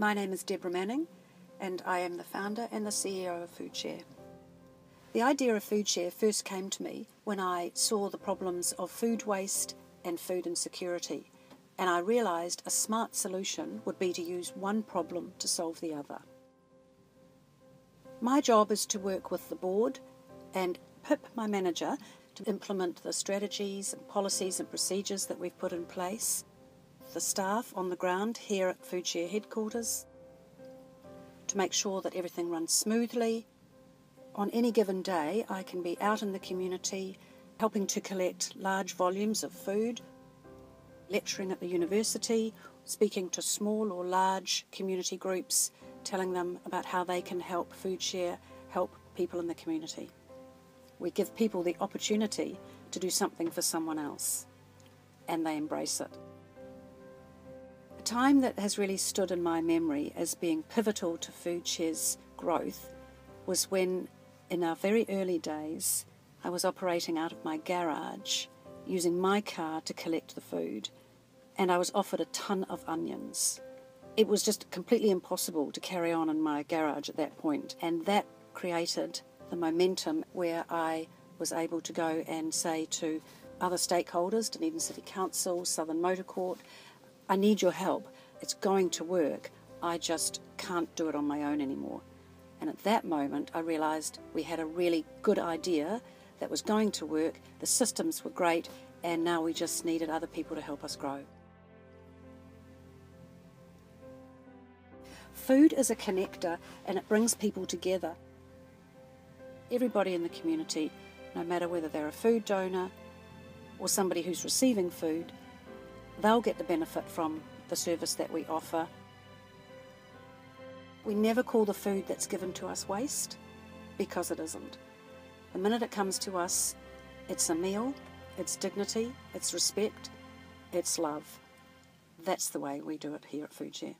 My name is Deborah Manning, and I am the founder and the CEO of FoodShare. The idea of FoodShare first came to me when I saw the problems of food waste and food insecurity, and I realised a smart solution would be to use one problem to solve the other. My job is to work with the board and Pip, my manager, to implement the strategies and policies and procedures that we've put in place the staff on the ground here at FoodShare headquarters to make sure that everything runs smoothly. On any given day, I can be out in the community helping to collect large volumes of food, lecturing at the university, speaking to small or large community groups, telling them about how they can help FoodShare help people in the community. We give people the opportunity to do something for someone else, and they embrace it. Time that has really stood in my memory as being pivotal to Food FoodShare's growth was when, in our very early days, I was operating out of my garage using my car to collect the food, and I was offered a ton of onions. It was just completely impossible to carry on in my garage at that point, and that created the momentum where I was able to go and say to other stakeholders, Dunedin City Council, Southern Motor Court, I need your help. It's going to work. I just can't do it on my own anymore. And at that moment, I realised we had a really good idea that was going to work. The systems were great, and now we just needed other people to help us grow. Food is a connector and it brings people together. Everybody in the community, no matter whether they're a food donor or somebody who's receiving food, they'll get the benefit from the service that we offer. We never call the food that's given to us waste because it isn't. The minute it comes to us, it's a meal, it's dignity, it's respect, it's love. That's the way we do it here at FoodShare.